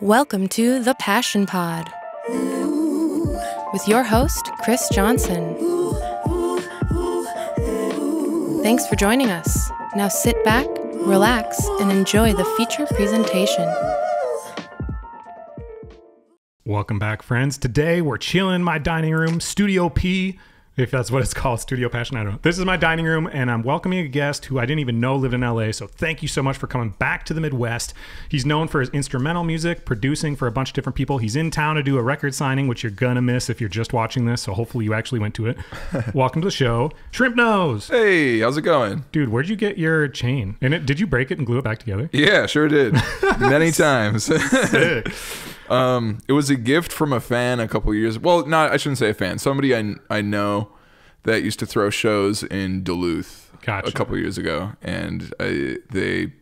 Welcome to the Passion Pod with your host, Chris Johnson. Thanks for joining us. Now sit back, relax, and enjoy the feature presentation. Welcome back, friends. Today we're chilling in my dining room, Studio P, if that's what it's called, Studio Passion. I don't know. This is my dining room, and I'm welcoming a guest who I didn't even know lived in LA. So thank you so much for coming back to the Midwest. He's known for his instrumental music, producing for a bunch of different people. He's in town to do a record signing, which you're gonna miss if you're just watching this. So hopefully you actually went to it. Welcome to the show, Shrimp Nose. Hey, how's it going? Dude, where'd you get your chain? And it, did you break it and glue it back together? Yeah, sure did. Many times. Um, it was a gift from a fan a couple years. Well, not I shouldn't say a fan. Somebody I I know that used to throw shows in Duluth Gotcha. a couple years ago, and I, they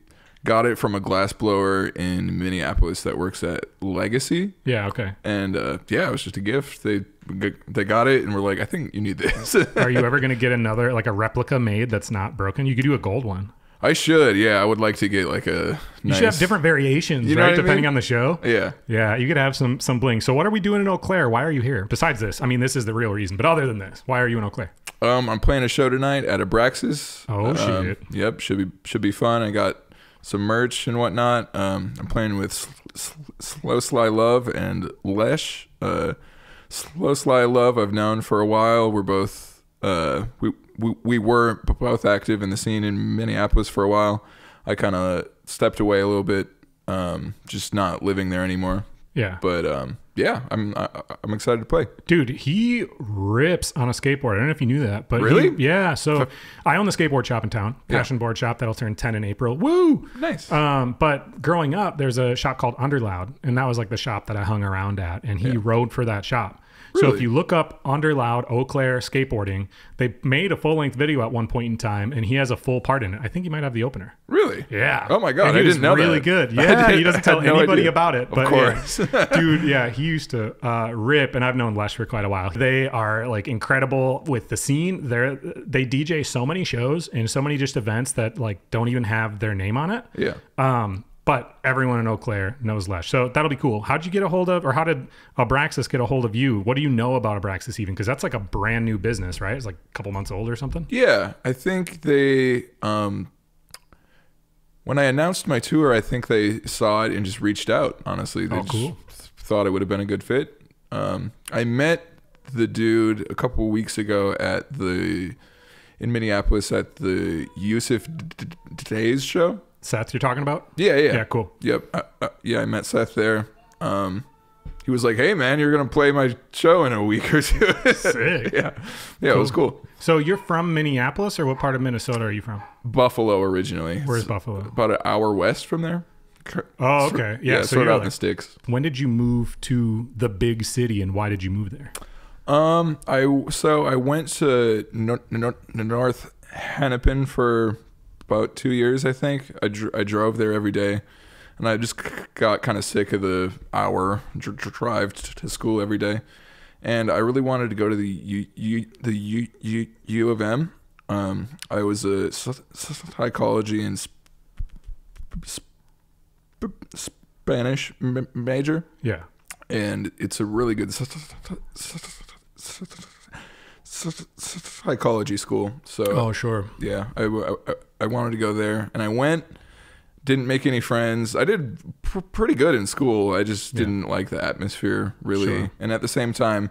got it from a glass blower in Minneapolis that works at Legacy. yeah. Okay. And uh, yeah, it was just a gift. They they got it and were like, I think you need this. Are you ever gonna get another like a replica made that's not broken? You could do a gold one. I should. Yeah, I would like to get like a. You should have different variations, You know right? Depending mean? on the show. Yeah. Yeah, you could have some some bling. So what are we doing in Eau Claire? Why are you here? Besides this, I mean, this is the real reason. But other than this, why are you in Eau Claire? Um, I'm playing a show tonight at Abraxas. Oh, Um, shit. Yep, should be should be fun. I got some merch and whatnot. Um, I'm playing with Sl- Sl- Slow Sly Love and Lesh. Uh, Slow Sly Love I've known for a while. We're both uh, we, we we were both active in the scene in Minneapolis for a while. I kind of stepped away a little bit, um, just not living there anymore. Yeah, But um, yeah, I'm I, I'm excited to play. dude, he rips on a skateboard. I don't know if you knew that, but he- Really? yeah. So I own the skateboard shop in town, Yeah. Passion Board Shop. That'll turn ten in April. Woo! Nice. Um, but growing up, there's a shop called Underloud, and that was like the shop that I hung around at, and he rode for that shop. So if you look up Underloud Eau Claire skateboarding, they made a full length video at one point in time, and he has a full part in it. I think he might have the opener. really? Yeah. Oh my God, And he I was didn't know really that. good. Yeah. he doesn't tell no anybody idea. about it. Of But course. yeah. dude, yeah, he used to uh, rip, and I've known Lesh for quite a while. They are like incredible with the scene. They're they DJ so many shows and so many just events that like don't even have their name on it. Yeah. Um, but everyone in Eau Claire knows Lesh. So that'll be cool. How'd you get a hold of, or how did Abraxas get a hold of you? What do you know about Abraxas even? Because that's like a brand new business, right? It's like a couple months old or something. Yeah, I think they um when I announced my tour, I think they saw it and just reached out, honestly. They Oh, just cool. thought it would have been a good fit. Um I met the dude a couple weeks ago at the in Minneapolis at the Yusuf Days show. Seth, you're talking about? Yeah, yeah. Yeah, cool. Yep. Uh, uh, yeah, I met Seth there. Um he was like, "Hey man, you're going to play my show in a week or two. Sick. yeah. Yeah, it was cool. So you're from Minneapolis, or what part of Minnesota are you from? Buffalo originally. Where's It's Buffalo? About an hour west from there. Oh, okay. Yeah, Yeah, so sort you're of out in the sticks. When did you move to the big city, and why did you move there? Um, I so I went to Nor- Nor- North Hennepin for about two years. I think I, dr- I drove there every day, and I just got kind of sick of the hour dr- dr- drive t- to school every day, and I really wanted to go to the U, U the U, U, U of M. Um, I was a psychology and sp- sp- Spanish m- major Yeah. and it's a really good psychology school. So Oh, sure. yeah, I, I, I wanted to go there, and I went. Didn't make any friends. I did pr- pretty good in school. I just Yeah. didn't like the atmosphere really, Sure. and at the same time,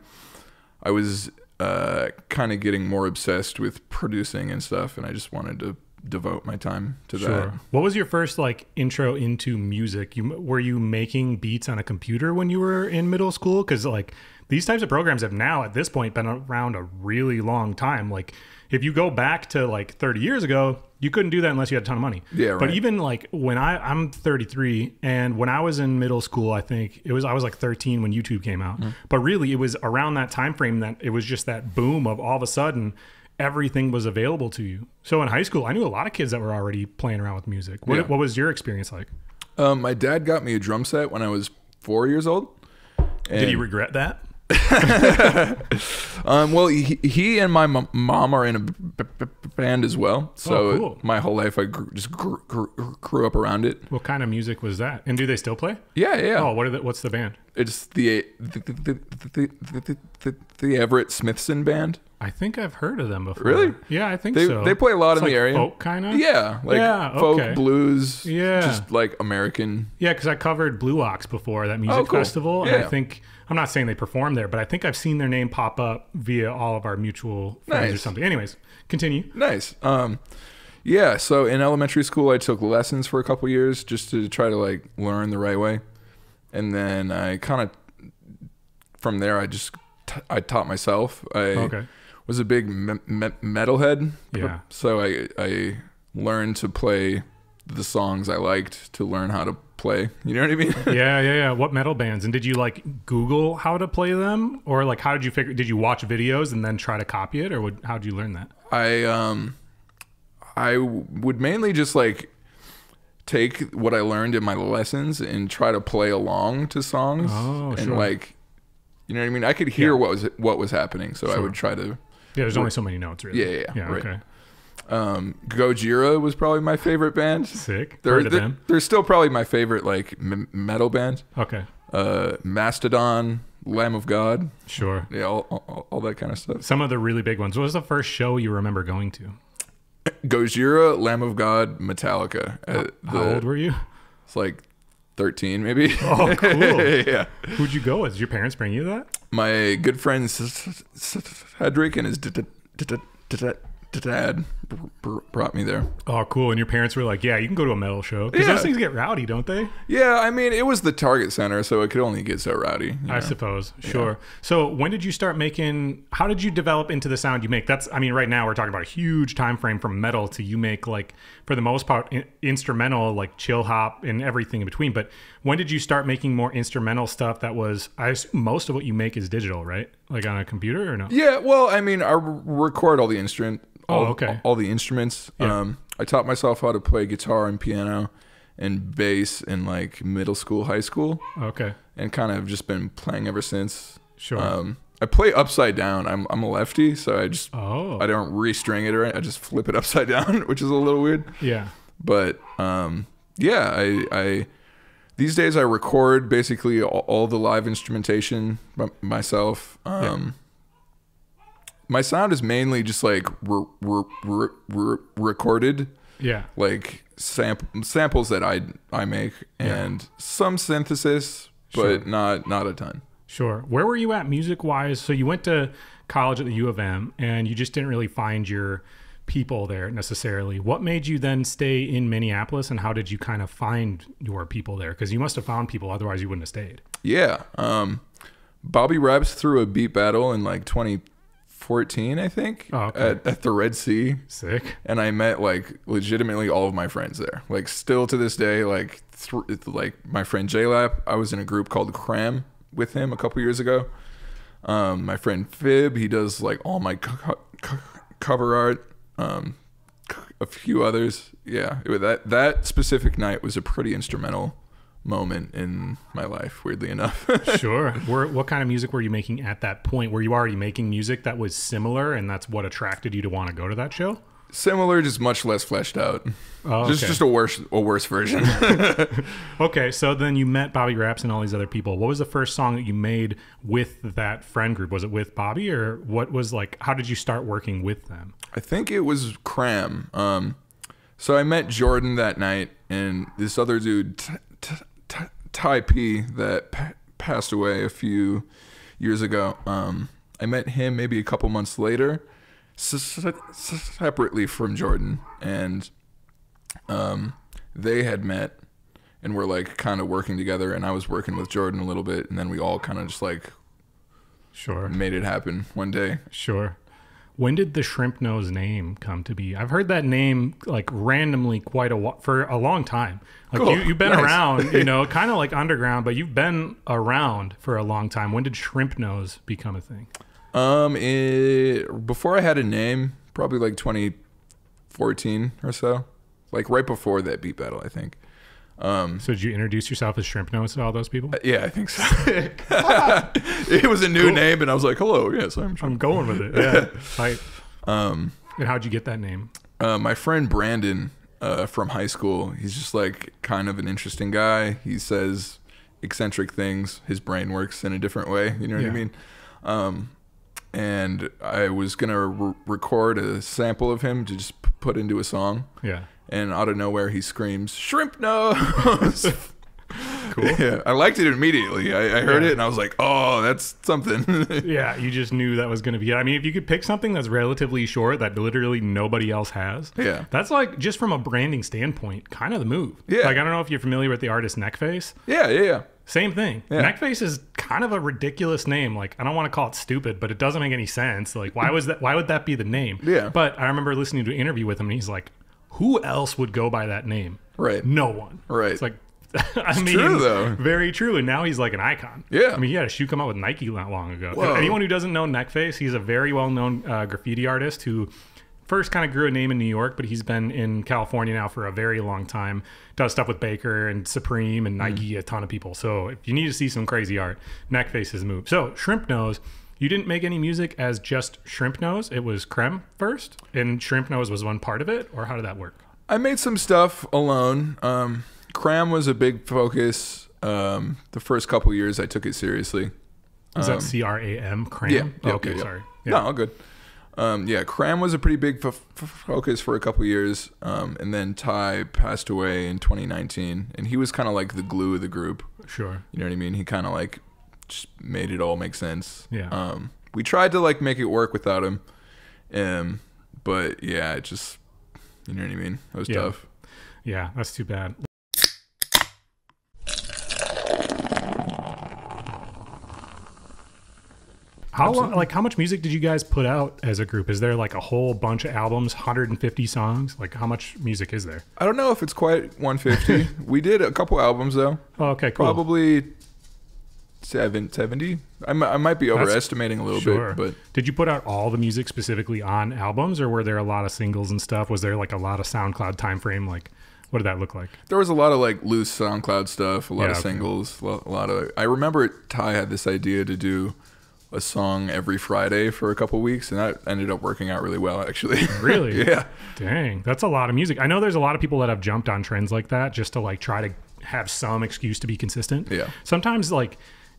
I was uh, kind of getting more obsessed with producing and stuff, and I just wanted to devote my time to Sure. that. What was your first like intro into music? You were you making beats on a computer when you were in middle school? Because like these types of programs have now at this point been around a really long time. Like if you go back to like 30 years ago, you couldn't do that unless you had a ton of money. Yeah, But even like when I I'm 33 and when I was in middle school, I think it was I was like 13 when YouTube came out. Mm-hmm. But really it was around that time frame that it was just that boom of all of a sudden everything was available to you. So in high school, I knew a lot of kids that were already playing around with music. What, Yeah. what was your experience like? Um, my dad got me a drum set when I was four years old. Did he regret that? Um, well, he, he and my mom are in a band as well. So Oh, cool. my whole life I grew, just grew, grew, grew up around it. What kind of music was that? And do they still play? Yeah, yeah. Oh, what are the, what's the band? It's the the, the, the, the, the, Everett Smithson band. I think I've heard of them before. Really? Yeah, I think They so. they play a lot It's in like the area. Folk kind of. Yeah, like Yeah, folk okay. blues. Yeah. just like American. Yeah, because I covered Blue Ox before that music Oh, cool. festival, and I think I'm not saying they perform there, but I think I've seen their name pop up via all of our mutual friends or something. Anyways, continue. Nice. Um, yeah. So in elementary school, I took lessons for a couple years just to try to like learn the right way, and then I kind of from there I just t- I taught myself. I Okay. was a big me- me- metalhead. Yeah. So I I learned to play the songs I liked to learn how to play. You know what I mean? yeah, yeah, yeah. What metal bands? And did you like Google how to play them, or like how did you figure? Did you watch videos and then try to copy it, or would, how did you learn that? I um I w- would mainly just like take what I learned in my lessons and try to play along to songs Oh, and sure. like you know what I mean? I could hear Yeah. what was what was happening, so I would try to Yeah, there's only so many notes, really. Yeah, yeah, yeah. right. Okay, um Gojira was probably my favorite band. sick. They're, Heard of they're, them? they're still probably my favorite like m- metal band. Okay, Uh Mastodon, Lamb of God, sure. yeah, all, all, all that kind of stuff. Some of the really big ones. What was the first show you remember going to? Gojira, Lamb of God, Metallica. Uh, How the- old were you? It's like 13 maybe. Oh, cool. yeah. Who'd you go with? Did your parents bring you that? My good friend Cedric and his dad br- br- brought me there. Oh, cool. And your parents were like, yeah, you can go to a metal show. Because Yeah. those things get rowdy, don't they? Yeah, I mean, it was the Target Center, so it could only get so rowdy. you I know? suppose. Sure. So when did you start making how did you develop into the sound you make? That's I mean, right now we're talking about a huge time frame from metal to you make like for the most part in, instrumental like chill hop and everything in between. But when did you start making more instrumental stuff that was I assume most of what you make is digital, right? Like on a computer or no? Yeah, well, I mean, i record all the instrument. Oh, All, okay. All the instruments. Yeah. Um, I taught myself how to play guitar and piano and bass in like middle school, high school, Okay. and kind of just been playing ever since. Sure. Um, I play upside down. I'm I'm a lefty, so I just oh. I don't restring it or anything. I just flip it upside down, which is a little weird. yeah. But um, yeah, I I these days I record basically all, all the live instrumentation myself. Um, My sound is mainly just like re- re- re- re- recorded, Yeah. like sam- samples that I I make, and some synthesis, but Sure. not not a ton. Sure. Where were you at music wise? So you went to college at the U of M and you just didn't really find your people there necessarily. What made you then stay in Minneapolis and how did you kind of find your people there? Because you must have found people, otherwise you wouldn't have stayed. Yeah. Um, Bobby Raps threw a beat battle in like 2014, I think, Oh, okay. at, at the Red Sea. Sick. and I met like legitimately all of my friends there. Like still to this day, like th- like my friend JLap, I was in a group called Cram with him a couple years ago. Um, my friend Fib, he does like all my co- co- cover art. Um, a few others, yeah. That that specific night was a pretty instrumental moment in my life. Weirdly enough, Sure. Were, what kind of music were you making at that point? Were you already making music that was similar and that's what attracted you to want to go to that show? Similar, just much less fleshed out. Oh, Just okay. just a worse a worse version. Okay, so then you met Bobby Raps and all these other people. What was the first song that you made with that friend group? Was it with Bobby or what was like how did you start working with them? I think it was Cram. Um, so I met Jordan that night, and this other dude, Ty P, that pa- passed away a few years ago. Um, I met him maybe a couple months later, separately from Jordan, and um, they had met and were like kind of working together, and I was working with Jordan a little bit, and then we all kind of just like Sure. made it happen one day. Sure. When did the shrimp nose name come to be? I've heard that name like randomly quite a while, for a long time. Like Cool. you, you've been Nice. around, you know, kind of like underground, but you've been around for a long time. When did shrimp nose become a thing? Um, it, before I had a name, probably like 2014 or so, like right before that beat battle, I think. Um, So did you introduce yourself as Shrimp Nose to all those people? yeah, I think so. it was a new name, and I was like, "Hello, yes, I'm." I'm going with it. Yeah. Right. Um, And how'd you get that name? uh, my friend Brandon uh, from high school, he's just like kind of an interesting guy. He says eccentric things. His brain works in a different way. You know what Yeah. I mean? Um, and I was gonna re- record a sample of him to just p- put into a song. Yeah. And out of nowhere, he screams, "Shrimp nose!" Cool. yeah, I liked it immediately. I, I heard Yeah. it and I was like, "Oh, that's something." Yeah, you just knew that was going to be it. I mean, if you could pick something that's relatively short that literally nobody else has, Yeah. that's like just from a branding standpoint, kind of the move. Yeah. Like I don't know if you're familiar with the artist Neckface. yeah, yeah, yeah. Same thing. Yeah. Neckface is kind of a ridiculous name. Like I don't want to call it stupid, but it doesn't make any sense. Like why was that? Why would that be the name? Yeah. But I remember listening to an interview with him, and he's like, "Who else would go by that name? Right. No one. Right. It's like." I mean, true, though. very true. And now he's like an icon. Yeah. I mean, he had a shoe come out with Nike not long ago. Whoa. Anyone who doesn't know Neckface, he's a very well known uh, graffiti artist who first kind of grew a name in New York, but he's been in California now for a very long time. Does stuff with Baker and Supreme and Nike, a ton of people. So if you need to see some crazy art, Neckface is move. So Shrimp Nose. You didn't make any music as just Shrimp Nose. It was Cram first, and Shrimp Nose was one part of it, or how did that work? I made some stuff alone. Um, Cram was a big focus. Um, the first couple years, I took it seriously. Is that C R A M? Cram? Um, Yeah. Oh, okay, yeah, yeah. sorry. No, all good. Um, yeah, Cram was a pretty big f- f- focus for a couple years, um, and then Ty passed away in 2019, and he was kind of like the glue of the group. Sure. You know what I mean? He kind of like just made it all make sense. Yeah. Um, we tried to like make it work without him, um, but yeah, it just you know what I mean. It was Yeah. tough. Yeah, that's too bad. How long, like how much music did you guys put out as a group? Is there like a whole bunch of albums, 150 songs? Like how much music is there? I don't know if it's quite 150. we did a couple albums though. Oh, okay, cool. Probably seven, 70. I, I might be overestimating a little Sure. bit, but did you put out all the music specifically on albums, or were there a lot of singles and stuff? Was there like a lot of SoundCloud time frame? Like, what did that look like? there was a lot of like loose SoundCloud stuff, a lot Yeah, of okay. singles, a lot of. I remember Ty had this idea to do a song every Friday for a couple weeks, and that ended up working out really well, actually. Really? yeah. Dang, that's a lot of music. I know there's a lot of people that have jumped on trends like that just to like try to have some excuse to be consistent. Yeah. Sometimes like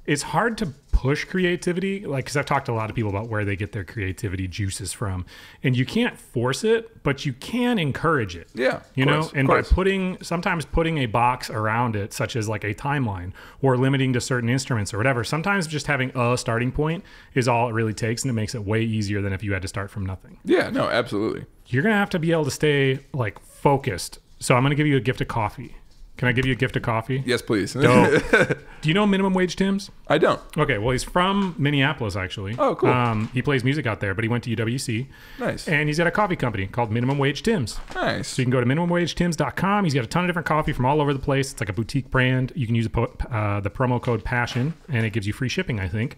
it's hard to push creativity, like because I've talked to a lot of people about where they get their creativity juices from, and you can't force it, but you can encourage it. Yeah, you know, course, of and by putting sometimes putting a box around it, such as like a timeline or limiting to certain instruments or whatever. Sometimes just having a starting point is all it really takes, and it makes it way easier than if you had to start from nothing Yeah, no, absolutely. you're gonna have to be able to stay like focused. So I'm gonna give you a gift of coffee. Can I give you a gift of coffee? Yes, please. Dope. Do you know minimum wage Tim's? I don't. Okay, well he's from Minneapolis actually. Oh, cool. Um, he plays music out there, but he went to UWC, Nice. and he's got a coffee company called Minimum Wage Tim's. Nice. So you can go to minimumwagetims.com. He's got a ton of different coffee from all over the place. It's like a boutique brand. You can use a po- uh, the promo code PASSION, and it gives you free shipping, I think.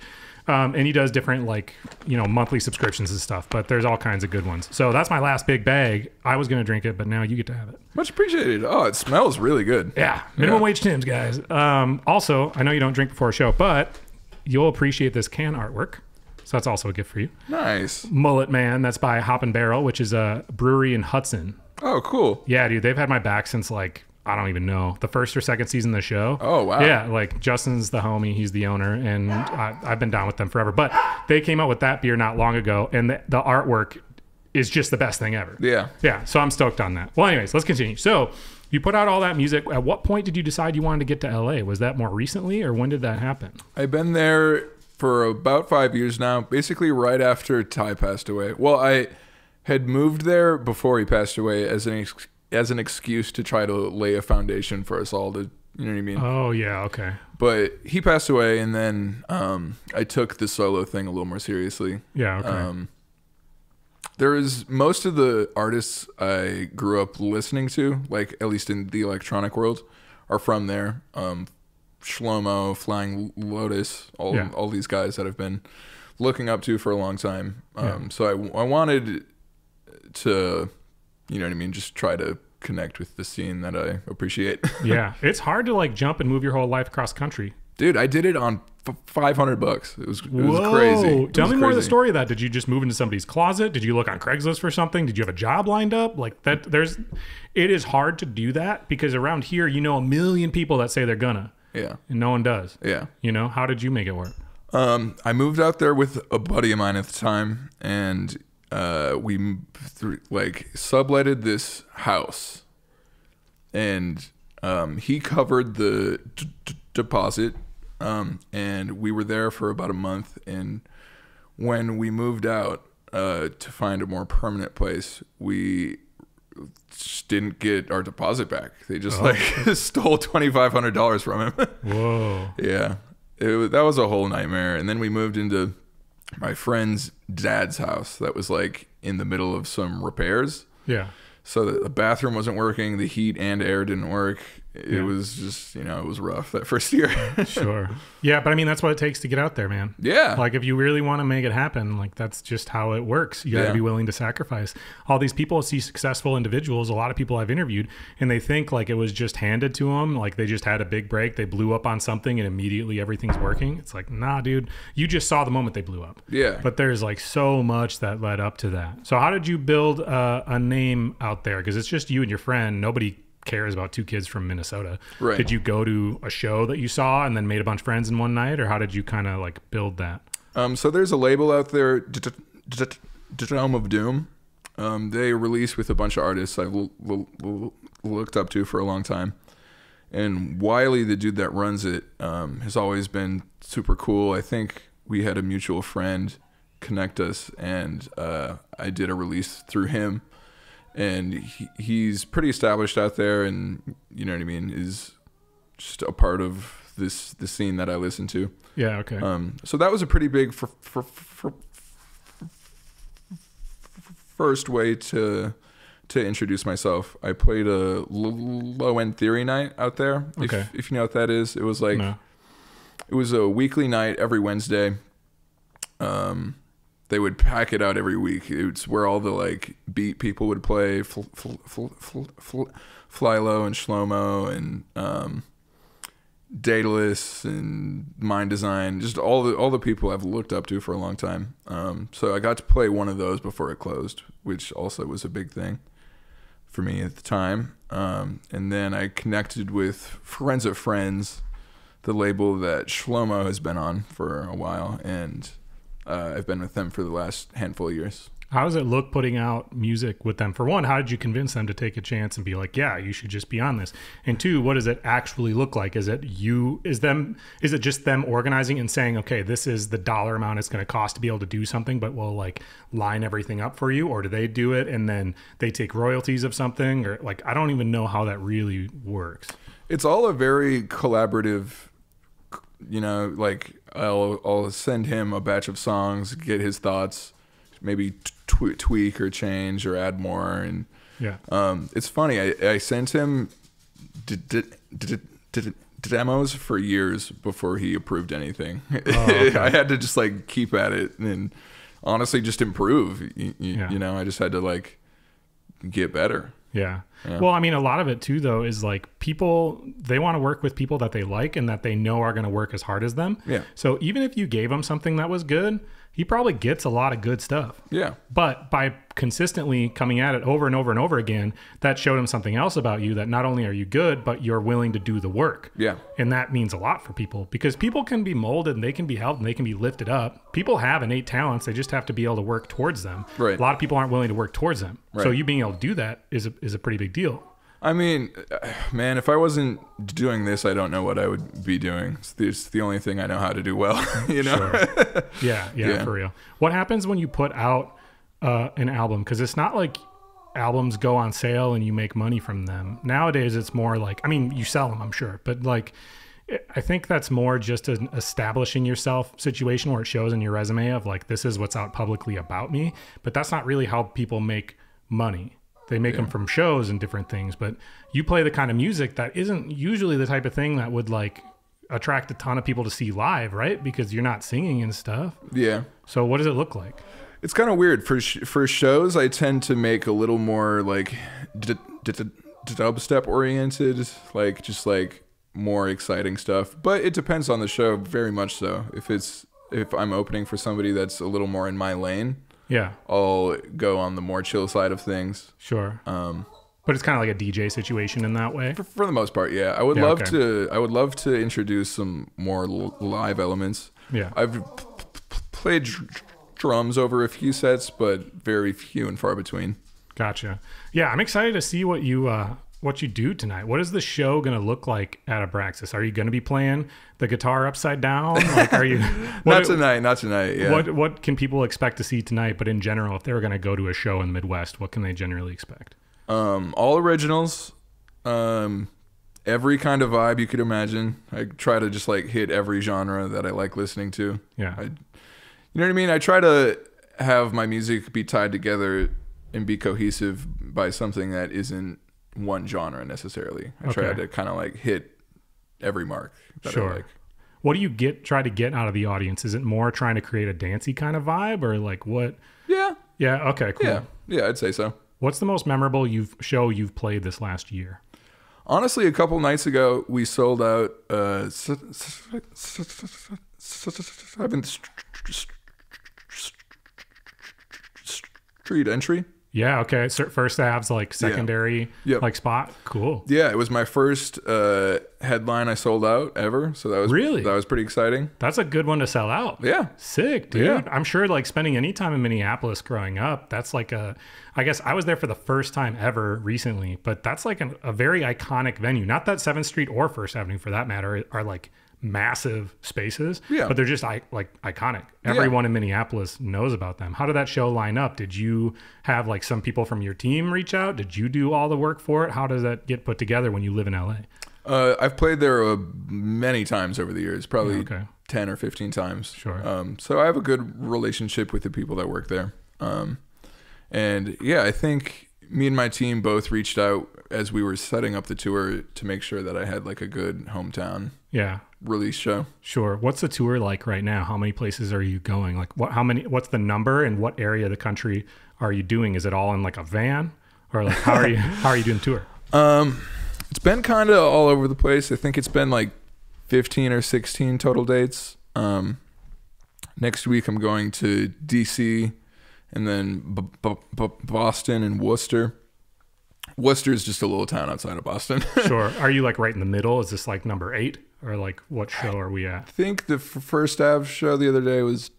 Um, and he does different like you know monthly subscriptions and stuff. But there's all kinds of good ones. So that's my last big bag. I was gonna drink it, but now you get to have it. Much appreciated. Oh, it smells really good. Yeah, minimum Yeah. wage Tim's, guys. Um, also, I know you don't drink before a show, but you'll appreciate this can artwork. So that's also a gift for you. Nice. Mullet Man, that's by Hop and Barrel, which is a brewery in Hudson. Oh, cool. Yeah, dude, they've had my back since like I don't even know the first or second season of the show. Oh, wow. Yeah, like Justin's the homie, he's the owner, and I, I've been down with them forever. But they came out with that beer not long ago, and the, the artwork is just the best thing ever. Yeah. Yeah, so I'm stoked on that. Well, anyways, let's continue. So you put out all that music. At what point did you decide you wanted to get to LA? Was that more recently, or when did that happen? I've been there for about five years now, basically right after Ty passed away. Well, I had moved there before he passed away as an ex- as an excuse to try to lay a foundation for us all to, you know what I mean? Oh yeah, okay, But he passed away, and then um, I took the solo thing a little more seriously. yeah, okay, Um, there is most of the artists I grew up listening to, like at least in the electronic world, are from there. Um, Shlohmo, Flying Lotus, all Yeah. all these guys that I've been looking up to for a long time. Um, Yeah. So I, I wanted to, you know what I mean, just try to connect with the scene that I appreciate. yeah, it's hard to like jump and move your whole life across country. Dude, I did it on f- 500 bucks. It was, it was Whoa. crazy. It Tell was me more of the crazy. story of that. Did you just move into somebody's closet? Did you look on Craigslist for something? Did you have a job lined up? Like that there's it is hard to do that because around here you know a million people that say they're gonna Yeah. and no one does. Yeah. You know, how did you make it work? Um, I moved out there with a buddy of mine at the time, and uh, we thr- like subletted this house, and um, he covered the d- d- deposit, um, and we were there for about a month. And when we moved out uh, to find a more permanent place, we didn't get our deposit back. They just like stole twenty five hundred dollars from him. Whoa. Yeah, it that was a whole nightmare. And then we moved into my friend's dad's house that was like in the middle of some repairs. Yeah. So the, the bathroom wasn't working, the heat and air didn't work. It Yeah. was just, you know, it was rough that first year. Sure. yeah, but I mean that's what it takes to get out there, man. yeah. Like if you really want to make it happen, like that's just how it works. You got to Yeah. be willing to sacrifice. All these people see successful individuals. A lot of people I've interviewed, and they think like it was just handed to them. Like they just had a big break, they blew up on something, and immediately everything's working. It's like, nah, dude, you just saw the moment they blew up. yeah. But there's like so much that led up to that. So how did you build uh, a name out there? Because it's just you and your friend. Nobody cares about two kids from Minnesota. Right. Did you go to a show that you saw and then made a bunch of friends in one night, or how did you kind of like build that? Um, so there's a label out there, Dome of Doom. Um, they release with a bunch of artists I've l- l- l- looked up to for a long time. And Wiley, the dude that runs it, um, has always been super cool. I think we had a mutual friend connect us, and uh, I did a release through him. And he, he's pretty established out there, and you know what I mean, is just a part of this the scene that I listen to. Yeah. Okay. Um, so that was a pretty big for, for, for, first way to to introduce myself. I played a low end theory night out there. Okay. If, if you know what that is, it was like no. it was a weekly night every Wednesday. Um, they would pack it out every week. It's where all the like beat people would play, fl- fl- fl- fl- fl- Flylo and Shlohmo and um, Daedalus and Mndsgn, just all the all the people I've looked up to for a long time. Um, so I got to play one of those before it closed, which also was a big thing for me at the time. Um, and then I connected with Friends of Friends, the label that Shlohmo has been on for a while, and uh, I've been with them for the last handful of years. How does it look putting out music with them? For one, how did you convince them to take a chance and be like, "Yeah, you should just be on this"? And two, what does it actually look like? Is it you? Is them? Is it just them organizing and saying, "Okay, this is the dollar amount it's going to cost to be able to do something," but we'll like line everything up for you, or do they do it and then they take royalties of something, or like I don't even know how that really works. It's all a very collaborative, you know, like I'll, I'll send him a batch of songs, get his thoughts, maybe tw- tweak or change or add more. And Yeah. um, it's funny, I, I sent him demos for years before he approved anything. I had to just like keep at it and honestly just improve. You, you, Yeah. you know, I just had to like get better. Yeah. Well, I mean, a lot of it too, though, is like people, they want to work with people that they like and that they know are going to work as hard as them. Yeah. So even if you gave them something that was good, he probably gets a lot of good stuff. Yeah. But by consistently coming at it over and over and over again, that showed him something else about you that not only are you good, but you're willing to do the work. Yeah. And that means a lot for people because people can be molded and they can be helped and they can be lifted up. People have innate talents, they just have to be able to work towards them. Right. A lot of people aren't willing to work towards them. Right. So you being able to do that is a, is a pretty big deal. I mean, man, if I wasn't doing this, I don't know what I would be doing. It's the, it's the only thing I know how to do well, you know? Yeah, yeah, Yeah. for real. What happens when you put out uh, an album? Because it's not like albums go on sale and you make money from them. Nowadays, it's more like, I mean, you sell them, I'm sure, but like, I think that's more just an establishing yourself situation where it shows in your resume of like, this is what's out publicly about me. But that's not really how people make money. They make them from shows and different things. But you play the kind of music that isn't usually the type of thing that would like attract a ton of people to see live, right? Because you're not singing and stuff. yeah. So what does it look like? It's kind of weird for sh- for shows. I tend to make a little more like d- d- d- dubstep oriented, like just like more exciting stuff. But it depends on the show, very much so. If it's if I'm opening for somebody that's a little more in my lane, Yeah, I'll go on the more chill side of things. sure. Um, But it's kind of like a DJ situation in that way. for, for the most part, yeah. I would Yeah, love okay. to. I would love to introduce some more l- live elements. Yeah. I've played dr- drums over a few sets, but very few and far between. Gotcha. Yeah, I'm excited to see what you uh what you do tonight. What is the show going to look like at Abraxas? Are you going to be playing the guitar upside down? Like, are you? not tonight. Not tonight. Yeah. What what can people expect to see tonight? But in general, if they were going to go to a show in the Midwest, what can they generally expect? Um, all originals. Um, every kind of vibe you could imagine. I try to just like hit every genre that I like listening to. Yeah. I, you know what I mean? I try to have my music be tied together and be cohesive by something that isn't one genre necessarily. I try Okay. to kind of like hit every mark that Sure. I like. What do you get try to get out of the audience? Is it more trying to create a dancey kind of vibe, or like what? Yeah. Yeah. Okay. Cool. Yeah. Yeah, I'd say so. What's the most memorable you've show you've played this last year? Honestly, a couple nights ago, we sold out uh, s- s- Street entry. Yeah. Okay. First Ave's like secondary Yep. like spot. Cool. Yeah, it was my first uh, headline I sold out ever, so that was Really? that was pretty exciting. That's a good one to sell out. Yeah, Sick, dude. Yeah. I'm sure like spending any time in Minneapolis growing up, that's like a, I guess I was there for the first time ever recently, but that's like an, a very iconic venue. Not that 7th Street or First Avenue for that matter are like massive spaces, Yeah. but they're just I, like iconic. Everyone in Minneapolis knows about them. How did that show line up? Did you have like some people from your team reach out? Did you do all the work for it? How does that get put together when you live in LA? uh, I've played there uh, many times over the years, probably Okay. ten or fifteen times. Sure. Um, so I have a good relationship with the people that work there. Um, and yeah, I think me and my team both reached out as we were setting up the tour to make sure that I had like a good hometown Yeah. Release show. Sure. What's the tour like right now? How many places are you going? Like what how many what's the number and what area of the country are you doing? Is it all in like a van? Or like how are you how are you doing the tour? Um, it's been kind of all over the place. I think it's been like 15 or 16 total dates. Um, next week I'm going to DC and then Boston and Worcester. Worcester is just a little town outside of Boston. Sure. Are you like right in the middle? Is this like number 8 or like what show are we at? I think the f- first Ave show the other day was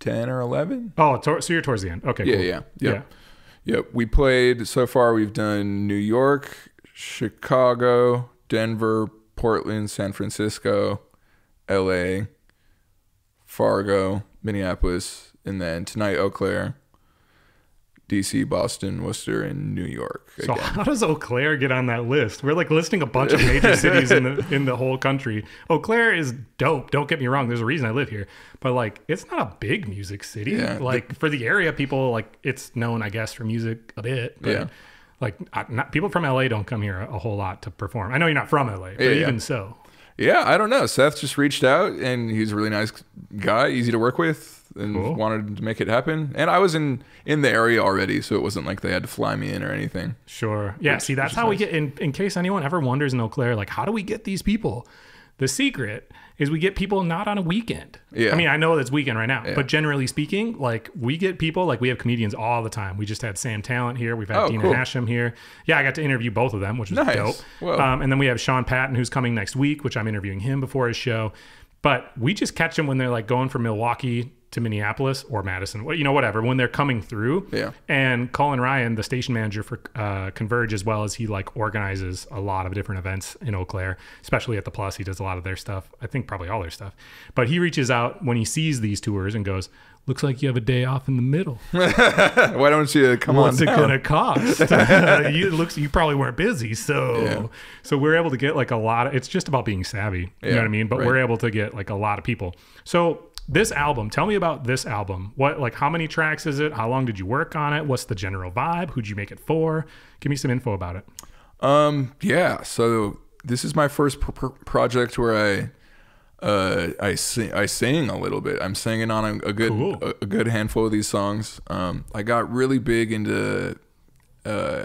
10 or 11. Oh, so you're towards the end. Okay, Yeah, cool. yeah, yeah. Yep. We played so far. We've done New York, Chicago, Denver, Portland, San Francisco, L.A., Fargo, Minneapolis, and then tonight Eau Claire, D.C., Boston, Worcester, and New York. So Again. how does Eau Claire get on that list? We're like listing a bunch of major cities in the in the whole country. Eau Claire is dope. Don't get me wrong. There's a reason I live here, but like it's not a big music city. Yeah. Like for the area, people like it's known, I guess, for music a bit. But Yeah. Like I- not, people from LA don't come here a, a whole lot to perform. I know you're not from LA, but Yeah, yeah. even so, Yeah, I don't know. Seth just reached out, and he's a really nice guy, easy to work with, and Cool. wanted to make it happen. And I was in in the area already, so it wasn't like they had to fly me in or anything. Sure. Yeah. see, that's how we get. In in case anyone ever wonders in Eau Claire, like, how do we get these people? The secret is we get people not on a weekend. Yeah. I mean, I know that's weekend right now, but generally speaking, like we get people like we have comedians all the time. We just had Sam Tallent here. We've had Oh, Dina cool. Hashem here. Yeah, I got to interview both of them, which was Nice. dope. Whoa. Um, and then we have Sean Patton who's coming next week, which I'm interviewing him before his show. But we just catch them when they're like going from Milwaukee to Minneapolis or Madison, what- you know, whatever, when they're coming through. Yeah. And Colin Ryan, the station manager for uh, Converge, as well as he like organizes a lot of different events in Eau Claire, especially at the Plus. He does a lot of their stuff. I think probably all their stuff. But he reaches out when he sees these tours and goes, "Looks like you have a day off in the middle. Why don't you come What's on? it gonna cost? you, it looks you probably weren't busy, so Yeah. so we're able to get like a lot. Of, it's just about being savvy. you know what I mean? But right. we're able to get like a lot of people. So this album, tell me about this album. What like how many tracks is it? How long did you work on it? What's the general vibe? Who'd you make it for? Give me some info about it. Um, yeah. So this is my first pr- pr- project where I, uh, I sing, I sing a little bit. I'm singing on a, a good, Cool. a, a good handful of these songs. Um, I got really big into, uh,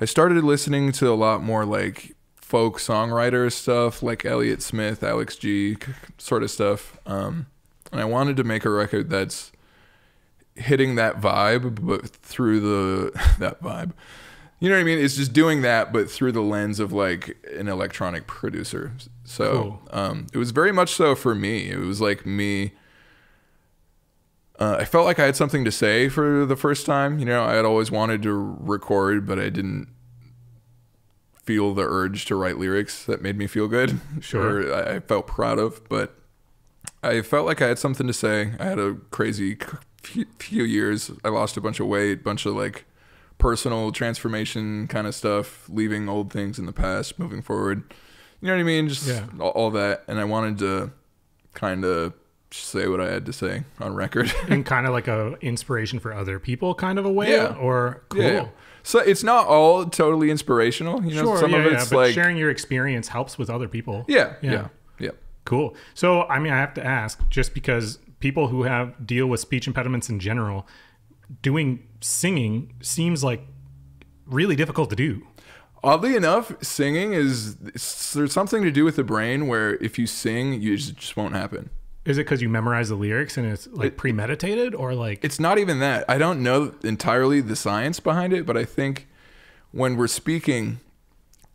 I started listening to a lot more like folk songwriter stuff, like Elliott Smith, Alex G, sort of stuff. Um, and I wanted to make a record that's hitting that vibe, but through the that vibe. You know what I mean? It's just doing that, but through the lens of like an electronic producer. So Cool. um, it was very much so for me. It was like me. Uh, I felt like I had something to say for the first time. You know, I had always wanted to record, but I didn't feel the urge to write lyrics that made me feel good. Sure. I felt proud of, but I felt like I had something to say. I had a crazy few- years. I lost a bunch of weight, bunch of like personal transformation kind of stuff, leaving old things in the past, moving forward. You know what I mean? Just Yeah. all, all that. And I wanted to kind of say what I had to say on record. and kind of like a inspiration for other people kind of a way Yeah. or cool yeah. So it's not all totally inspirational. You know, sure some yeah, of it's but like sharing your experience helps with other people yeah, Yeah. yeah, yeah, Cool. So, I mean, I have to ask, just because people who have deal with speech impediments in general, doing singing seems like really difficult to do. Oddly enough, singing is there's something to do with the brain where if you sing, you just, just won't happen. Is it because you memorize the lyrics and it's like premeditated, or like It's not even that. I don't know entirely the science behind it, but I think when we're speaking,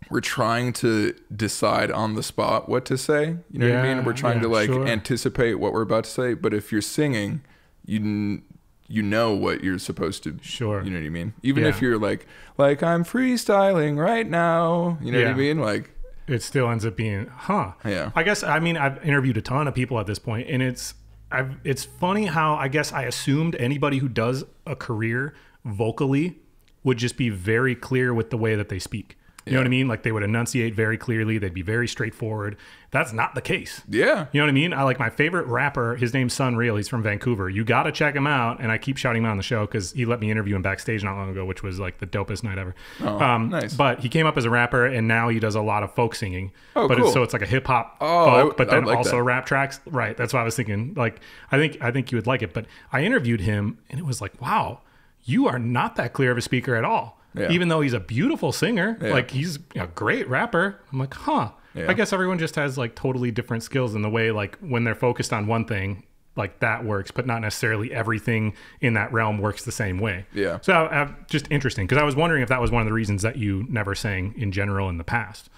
we're trying to decide on the spot what to say. You know what I mean? We're trying yeah, to like sure. anticipate what we're about to say. But if you're singing, you n- you know what you're supposed to. Sure. You know what I mean? Even if you're like like I'm freestyling right now. You know what I mean? Like it still ends up being, huh? Yeah. I guess I mean I've interviewed a ton of people at this point, and it's I've it's funny how I guess I assumed anybody who does a career vocally would just be very clear with the way that they speak. You know what I mean? Like they would enunciate very clearly. They'd be very straightforward. That's not the case. yeah. You know what I mean? I like my favorite rapper. His name's SonReal. He's from Vancouver. You got to check him out. And I keep shouting him out on the show because he let me interview him backstage not long ago, which was like the dopest night ever. Oh, um, nice. But he came up as a rapper, and now he does a lot of folk singing. Oh, but cool. It's, so it's like a hip hop Oh, folk, I- but then like also that. rap tracks. Right. That's what I was thinking. Like I think I think you would like it. But I interviewed him, and it was like, wow, you are not that clear of a speaker at all. Yeah. Even though he's a beautiful singer, Yeah. like he's a great rapper. I'm like, huh. Yeah. I guess everyone just has like totally different skills in the way like when they're focused on one thing, like that works, but not necessarily everything in that realm works the same way. Yeah. So uh, just interesting because I was wondering if that was one of the reasons that you never sang in general in the past.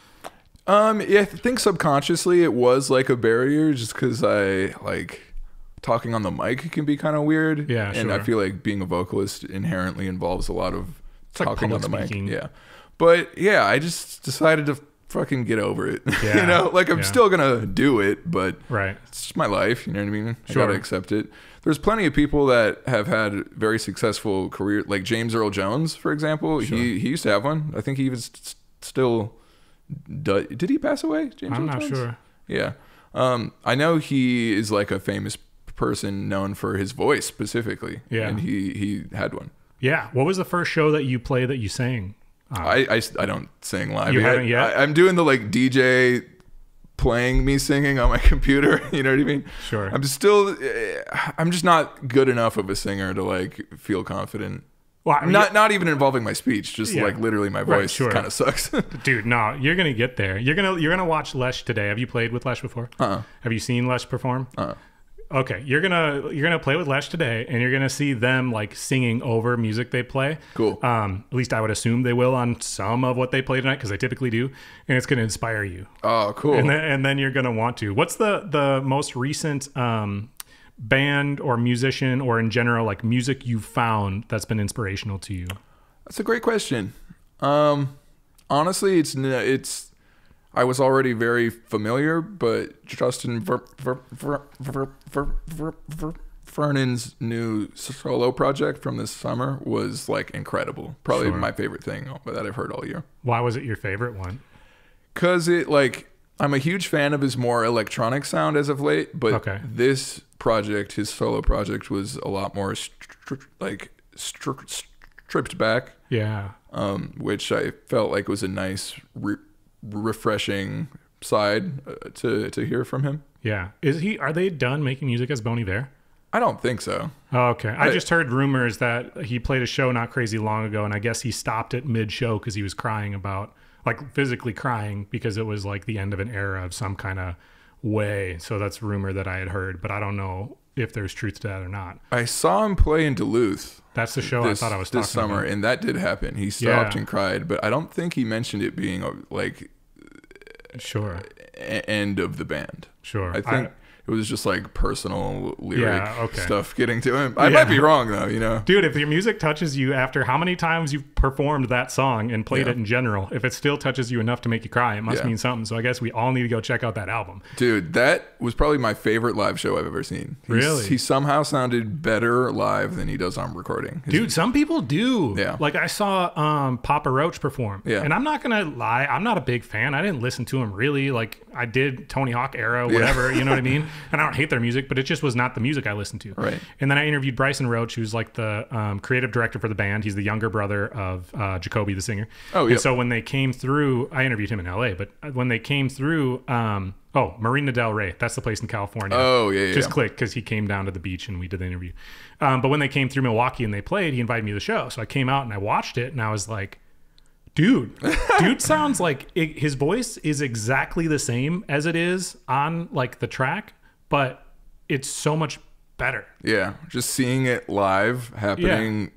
Um, yeah, I think subconsciously it was like a barrier just because I like talking on the mic can be kind of weird. Yeah, And I feel like being a vocalist inherently involves a lot of like talking on the speaking. mic. Yeah. But yeah, I just decided to fucking get over it. Yeah, you know, like I'm yeah. still gonna do it, but Right. it's just my life. You know what I mean? I gotta accept it. There's plenty of people that have had very successful career, like James Earl Jones, for example. He he used to have one. I think he was s- still. do- Did he pass away? James I'm Earl not Jones? sure. Yeah. Um, I know he is like a famous person known for his voice specifically. Yeah. And he he had one. Yeah. What was the first show that you played that you sang? I, I, I don't sing live. You yet. haven't yet? I, I'm doing the like DJ playing me singing on my computer. You know what I mean? Sure. I'm still, eh, I'm just not good enough of a singer to like feel confident. Well, I mean, Not not even involving my speech, just Yeah. like literally my Right, voice sure. kind of sucks. dude, no, you're gonna get there. You're gonna you're gonna watch Lesh today. Have you played with Lesh before? Uh-uh. Have you seen Lesh perform? Uh-uh. Okay, you're gonna you're gonna play with Lesh today, and you're gonna see them like singing over music they play. Cool. Um, at least I would assume they will on some of what they play tonight because they typically do, and it's gonna inspire you. oh, cool. And then and then you're gonna want to. What's the the most recent um, band or musician or in general like music you've found that's been inspirational to you? That's a great question. Um, honestly, it's it's. I was already very familiar, but Justin Ver, Ver, Ver, Ver, Ver, Ver, Ver, Vernon's new solo project from this summer was like incredible. Probably Sure. my favorite thing that I've heard all year. Why was it your favorite one? Cause it like I'm a huge fan of his more electronic sound as of late, but Okay. this project, his solo project, was a lot more stri- like stri- stripped back Yeah. um, which I felt like was a nice, re- refreshing side uh, to to hear from him. Yeah. Is he? Are they done making music as Bon Iver? I don't think so. Oh, okay. I, just heard rumors that he played a show not crazy long ago, and I guess he stopped it mid show because he was crying about, like, physically crying because it was like the end of an era of some kind of way. So that's rumor that I had heard, but I don't know if there's truth to that or not. I saw him play in Duluth That's the show this, I thought I was talking this summer, about. and that did happen. He stopped Yeah. and cried, but I don't think he mentioned it being uh, like Sure, end of the band. sure. I think it was just like personal lyric Yeah, okay. stuff getting to him. I Yeah. might be wrong though, you know. Dude, if your music touches you after how many times you've performed that song and played Yeah. it in general, if it still touches you enough to make you cry, it must mean something. So I guess we all need to go check out that album. Dude, that was probably my favorite live show I've ever seen. He's- Really? He somehow sounded better live than he does on recording. His- Dude, some people do. Yeah. Like I saw um, Papa Roach perform. Yeah. And I'm not gonna lie, I'm not a big fan. I didn't listen to him really. Like I did Tony Hawk era, whatever. You know what I mean? And I don't hate their music, but it just was not the music I listened to. Right. And then I interviewed Bryson Roach, who's like the um, creative director for the band. He's the younger brother of uh, Jacoby, the singer. Oh, And so when they came through, I interviewed him in L.A. But when they came through, um, oh, Marina Del Rey, that's the place in California. Oh, yeah, yeah, Just yeah. clicked because he came down to the beach and we did the interview. Um, but when they came through Milwaukee and they played, he invited me to the show. So I came out and I watched it and I was like, dude, dude sounds like it, his voice is exactly the same as it is on like the track, but it's so much better. Yeah, just seeing it live happening. Yeah.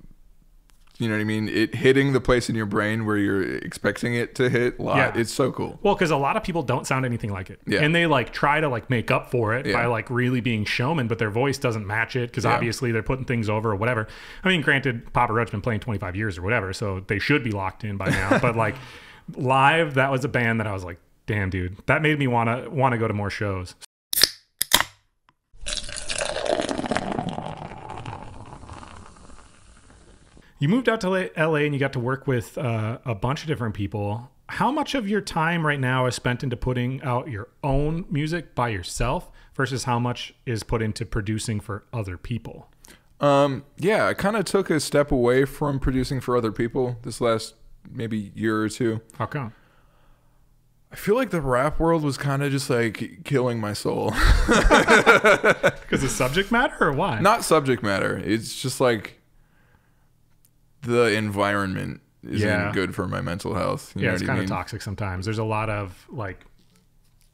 You know what I mean? It hitting the place in your brain where you're expecting it to hit live. Yeah. It's so cool. Well, because a lot of people don't sound anything like it, Yeah. and they like try to like make up for it Yeah. by like really being showman, but their voice doesn't match it because Yeah. obviously they're putting things over or whatever. I mean, granted, Papa Roach has been playing 25 years or whatever, so they should be locked in by now. but like live, that was a band that I was like, damn, dude, that made me wanna wanna go to more shows. You moved out to La- and you got to work with uh, a bunch of different people. How much of your time right now is spent into putting out your own music by yourself versus how much is put into producing for other people? Um, yeah, I kind of took a step away from producing for other people this last maybe year or two. How come? I feel like the rap world was kind of just like killing my soul. Because of subject matter or why? Not subject matter. It's just like the environment isn't Yeah. good for my mental health. You yeah, know it's kind of toxic sometimes. There's a lot of like,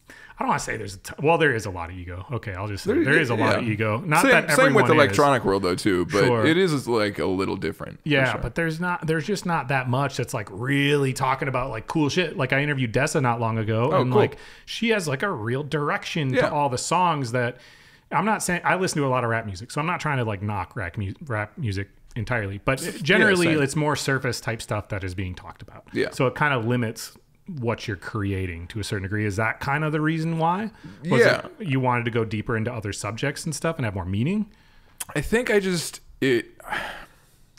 I don't want to say there's a t- well, there is a lot of ego. Okay, I'll just say there is a lot of ego. Not same, that same with the electronic world though too, but Sure. it is like a little different. Yeah, sure. but there's not there's just not that much that's like really talking about like cool shit. Like I interviewed Dessa not long ago Oh, and cool. like she has like a real direction Yeah. to all the songs that I'm not saying I listen to a lot of rap music, so I'm not trying to like knock rap, mu- rap music entirely, but generally same. it's more surface type stuff that is being talked about. Yeah. So it kind of limits what you're creating to a certain degree. Is that kind of the reason why? Yeah. it you wanted to go deeper into other subjects and stuff and have more meaning? I think I just it.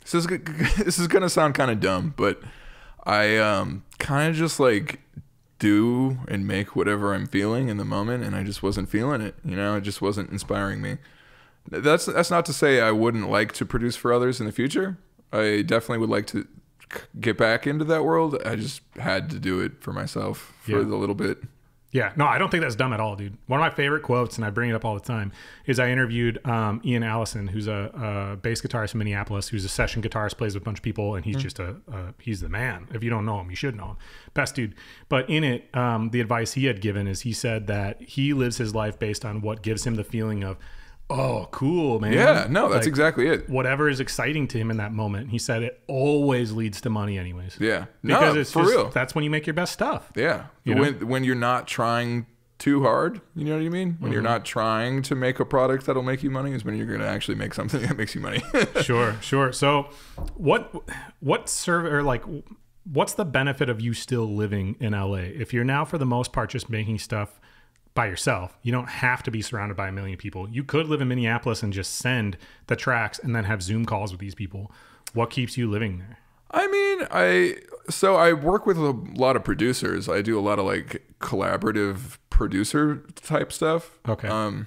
This is this is gonna sound kind of dumb, but I um kind of just like do and make whatever I'm feeling in the moment, and I just wasn't feeling it. You know, it just wasn't inspiring me. That's that's not to say I wouldn't like to produce for others in the future. I definitely would like to get back into that world. I just had to do it for myself for Yeah. the little bit. Yeah, no, I don't think that's dumb at all, dude. One of my favorite quotes, and I bring it up all the time, is I interviewed um, Ian Allison, who's a, a bass guitarist from Minneapolis, who's a session guitarist, plays with a bunch of people, and he's just a, a he's the man. If you don't know him, you should know him. Best dude. But in it, um, the advice he had given is he said that he lives his life based on what gives him the feeling of, oh, cool, man. Yeah, no, that's Like, exactly it. whatever is exciting to him in that moment. He said it always leads to money, anyways. Yeah, because no, it's for just, real. That's when you make your best stuff. Yeah. You know? when when you're not trying too hard, you know what I mean? When you're Mm-hmm. not trying to make a product that'll make you money is when you're going to actually make something that makes you money. sure, sure. So, what what serve or like what's the benefit of you still living in LA? If you're now for the most part just making stuff by yourself, you don't have to be surrounded by a million people. You could live in Minneapolis and just send the tracks and then have Zoom calls with these people. What keeps you living there? I mean, I so I work with a lot of producers. I do a lot of like collaborative producer type stuff. Okay. Um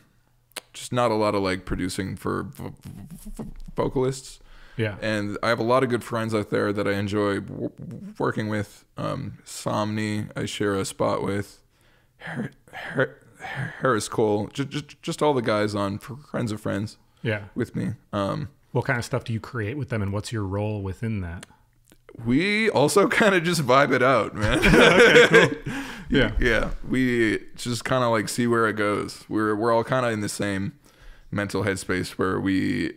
just not a lot of like producing for v- v- vocalists. Yeah. and I have a lot of good friends out there that I enjoy w- working with. Um, Somni, I share a spot with. Har- Har- Harris Cole, just, just just all the guys on Friends of Friends. Yeah. with me. Um, What kind of stuff do you create with them, and what's your role within that? we also kind of just vibe it out, man. Yeah. yeah, we just kind of like see where it goes. We're we're all kind of in the same mental headspace where we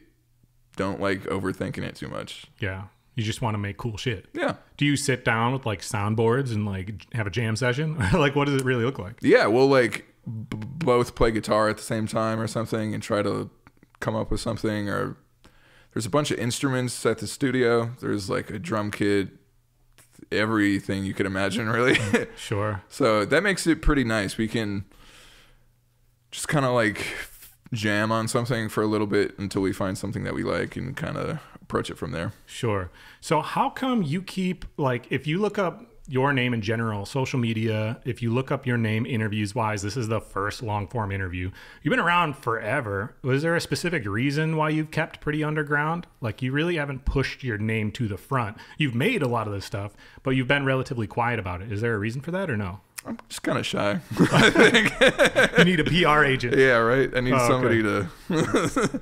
don't like overthinking it too much. Yeah. You just want to make cool shit. Yeah. Do you sit down with like soundboards and like have a jam session? like, what does it really look like? Yeah, we'll like b- both play guitar at the same time or something and try to come up with something or there's a bunch of instruments at the studio. There's like a drum kit, everything you could imagine really. Sure. so that makes it pretty nice. We can just kind of like jam on something for a little bit until we find something that we like and kind of approach it from there. Sure. So how come you keep like if you look up your name in general, social media, if you look up your name interviews wise, this is the first long form interview. You've been around forever. Was there a specific reason why you've kept pretty underground? Like you really haven't pushed your name to the front. You've made a lot of this stuff, but you've been relatively quiet about it. Is there a reason for that or no? I'm just kind of shy. I think. You need a PR agent. Yeah, right. I need Oh, somebody to.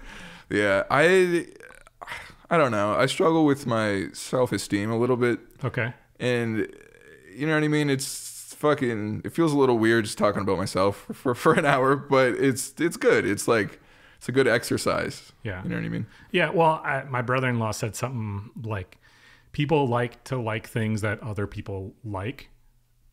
yeah, I. I don't know. I struggle with my self esteem a little bit, Okay. and you know what I mean. It's fucking. It feels a little weird just talking about myself for for an hour, but it's it's good. It's like it's a good exercise. Yeah. You know what I mean? Yeah, well, I, my brother-in-law said something like, "People like to like things that other people like,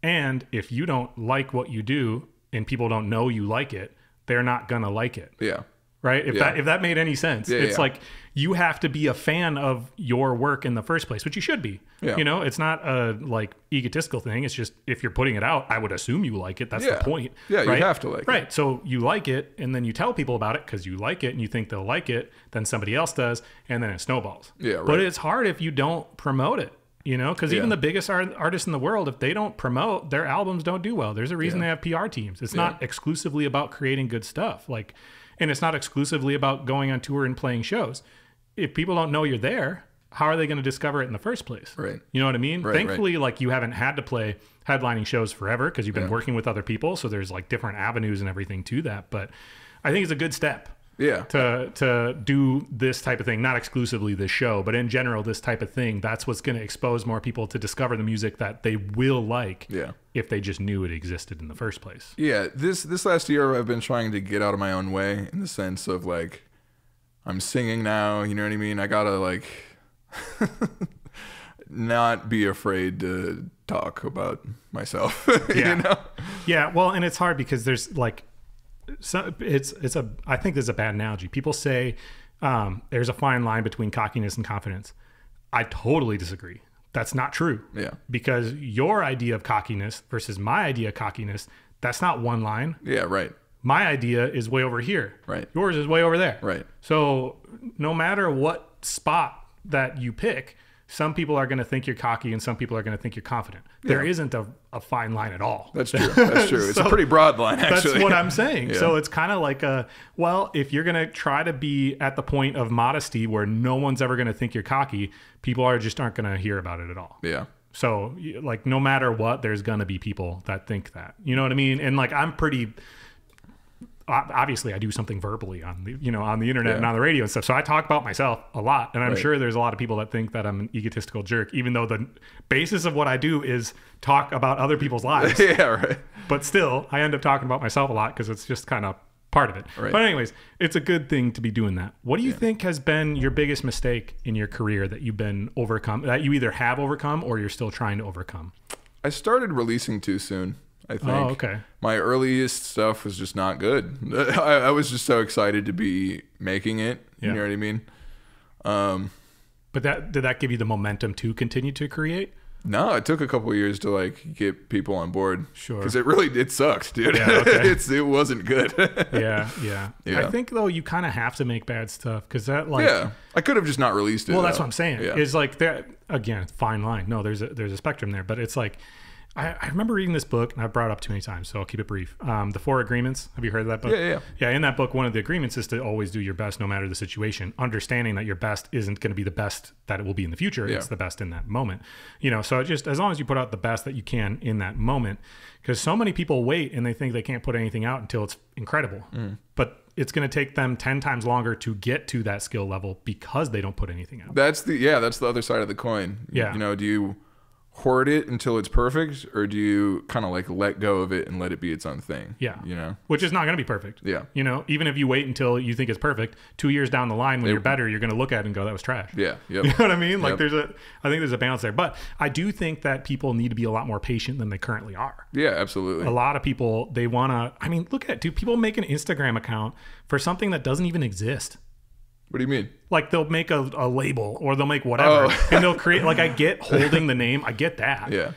and if you don't like what you do and people don't know you like it, they're not gonna like it." Yeah. Right? If Yeah. that if that made any sense, Yeah, it's yeah. like you have to be a fan of your work in the first place, which you should be. You know, it's not a like egotistical thing. It's just if you're putting it out, I would assume you like it. That's the point. Yeah, you have to like it. Right. So you like it, and then you tell people about it because you like it, and you think they'll like it. Then somebody else does, and then it snowballs. Yeah, Right. But it's hard if you don't promote it. You know, because even the biggest art- artists in the world, if they don't promote, their albums don't do well. There's a reason they have PR teams. It's not exclusively about creating good stuff. Like, and it's not exclusively about going on tour and playing shows. If people don't know you're there, how are they going to discover it in the first place? Right. You know what I mean? right. Thankfully, like you haven't had to play headlining shows forever because you've been working with other people. So there's like different avenues and everything to that. But I think it's a good step Yeah. to to do this type of thing, not exclusively this show, but in general, this type of thing. That's what's going to expose more people to discover the music that they will like Yeah. if they just knew it existed in the first place. Yeah, this this last year I've been trying to get out of my own way in the sense of like I'm singing now, you know what I mean? I got to like not be afraid to talk about myself, Yeah. you know? Yeah, well, and it's hard because there's like, so it's it's a I think there's a bad analogy. People say um, there's a fine line between cockiness and confidence. I totally disagree. That's not true. Yeah. Because your idea of cockiness versus my idea of cockiness, that's not one line. Yeah, right. My idea is way over here. Right. Yours is way over there. Right. So no matter what spot that you pick, some people are going to think you're cocky and some people are going to think you're confident. There isn't a, a fine line at all. That's true. That's true. It's a pretty broad line actually. That's what I'm saying. Yeah. So it's kind of like a well, if you're gonna try to be at the point of modesty where no one's ever gonna think you're cocky, people are just aren't gonna hear about it at all. Yeah. So like no matter what, there's gonna be people that think that. You know what I mean? And like I'm pretty. Ob- Obviously, I do something verbally on the you know on the internet and on the radio and stuff. So I talk about myself a lot, and I'm Right. sure there's a lot of people that think that I'm an egotistical jerk, even though the basis of what I do is talk about other people's lives yeah, right. but still i end up talking about myself a lot because it's just kind of part of it Right. but anyways it's a good thing to be doing that what do you think has been your biggest mistake in your career that you've been overcome that you either have overcome or you're still trying to overcome I started releasing too soon. I think. oh okay My earliest stuff was just not good. I, I was just so excited to be making it. Yeah. You know what I mean? Um, but that did that give you the momentum to continue to create no, it took a couple of years to like get people on board. Sure. Because it really it sucked, dude. Yeah, okay. it's it wasn't good. yeah yeah Yeah. i think though you kind of have to make bad stuff because that like yeah, I could have just not released it. Well, that's though. what I'm saying. Yeah. Is like that again, fine line. No, there's a there's a spectrum there, but it's like I, I remember reading this book and I've brought it up too many times, so I'll keep it brief. Um, the Four Agreements. Have you heard of that book? Yeah, yeah, yeah. Yeah, in that book, one of the agreements is to always do your best no matter the situation, understanding that your best isn't going to be the best that it will be in the future. It's the best in that moment. You know, so just as long as you put out the best that you can in that moment, because so many people wait and they think they can't put anything out until it's incredible. Mm. But it's going to take them 10 times longer to get to that skill level because they don't put anything out. That's the yeah, that's the other side of the coin. Yeah. You know, do you hoard it until it's perfect or do you kind of like let go of it and let it be its own thing? Yeah. You know. Which is not going to be perfect. Yeah. You know, even if you wait until you think it's perfect, two years down the line when you're better, you're going to look at it and go, that was trash. Yeah. Yep. You know what I mean? Like Yep. there's a, I think there's a balance there. But I do think that people need to be a lot more patient than they currently are. yeah, absolutely. A lot of people, they want to, I mean, look at, do people make an Instagram account for something that doesn't even exist? What do you mean? Like they'll make a, a label or they'll make whatever Oh. and they'll create, like I get holding the name, I get that. Yeah.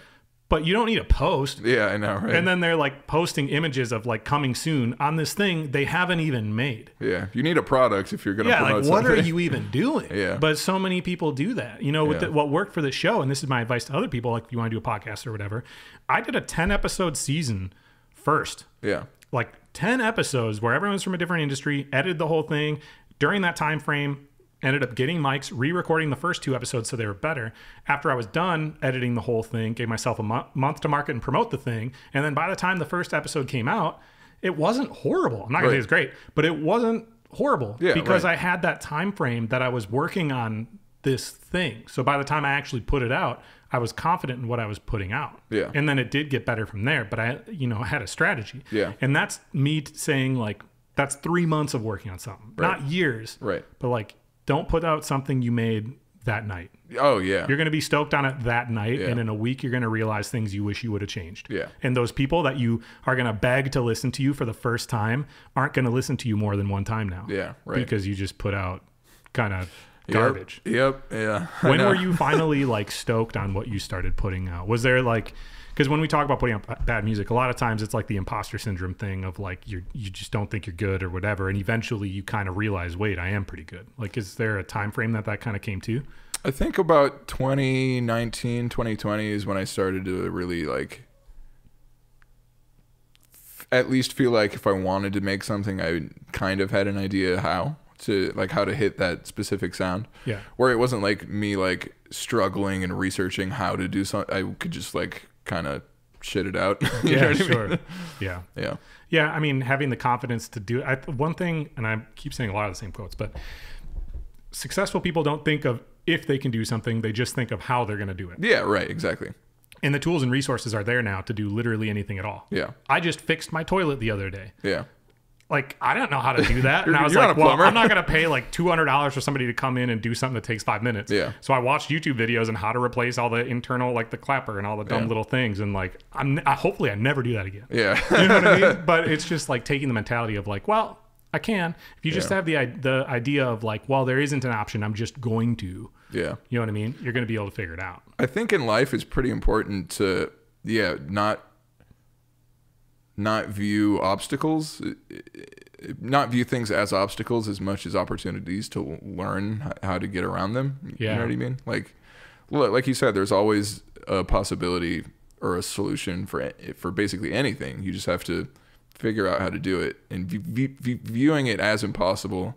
But you don't need a post. Yeah, I know, right? And then they're like posting images of like coming soon on this thing they haven't even made. yeah, you need a product if you're going to Yeah, like what something. are you even doing? Yeah. But so many people do that. You know, with Yeah. the, what worked for the show, and this is my advice to other people, like if you want to do a podcast or whatever, I did a 10 episode season first. Yeah. Like 10 episodes where everyone's from a different industry, edited the whole thing. During that time frame, ended up getting mics, re-recording the first two episodes so they were better. After I was done editing the whole thing, gave myself a mo- month to market and promote the thing, and then by the time the first episode came out, it wasn't horrible. I'm not gonna say it's great, but it wasn't horrible Yeah, because right. I had that time frame that I was working on this thing. So by the time I actually put it out, I was confident in what I was putting out. Yeah. And then it did get better from there, but I you know, I had a strategy. Yeah. And that's me saying like that's 3 months of working on something. Not years. Right. But like don't put out something you made that night. Oh, yeah. You're going to be stoked on it that night Yeah. and in a week you're going to realize things you wish you would have changed. Yeah. And those people that you are going to beg to listen to you for the first time aren't going to listen to you more than one time now. Yeah, right. Because you just put out kind of Yep, garbage. Yep. Yeah. I When know. were you finally like stoked on what you started putting out? Was there like because when we talk about putting out b- bad music, a lot of times it's like the imposter syndrome thing of like you you just don't think you're good or whatever, and eventually you kind of realize, wait, I am pretty good. Like, is there a time frame that that kind of came to? I think about 2019, 2020 is when I started to really like at least feel like if I wanted to make something, I kind of had an idea how to like how to hit that specific sound. Yeah. Where it wasn't like me like struggling and researching how to do something. I could just like kind of shit it out. Yeah, what I mean? sure. Yeah. Yeah. Yeah, I mean, having the confidence to do I, one thing, and I keep saying a lot of the same quotes, but successful people don't think of if they can do something; they just think of how they're going to do it. Yeah. Right. Exactly. And the tools and resources are there now to do literally anything at all. Yeah. I just fixed my toilet the other day. Yeah. Like I don't know how to do that, and I was like, "Well, plumber. I'm not going to pay like two hundred dollars for somebody to come in and do something that takes five minutes." Yeah. So I watched YouTube videos on how to replace all the internal, like the clapper and all the dumb Yeah. little things, and like I'm I, hopefully I never do that again. Yeah. You know what I mean? But it's just like taking the mentality of like, well, I can. If you just Yeah. have the the idea of like, well, there isn't an option. I'm just going to. yeah. You know what I mean? You're going to be able to figure it out. I think in life it's pretty important to yeah not not view obstacles uh, not view things as obstacles as much as opportunities to learn how to get around them. You Yeah. know what I mean? Like like you said there's always a possibility or a solution for for basically anything. You just have to figure out how to do it. And v- v- viewing it as impossible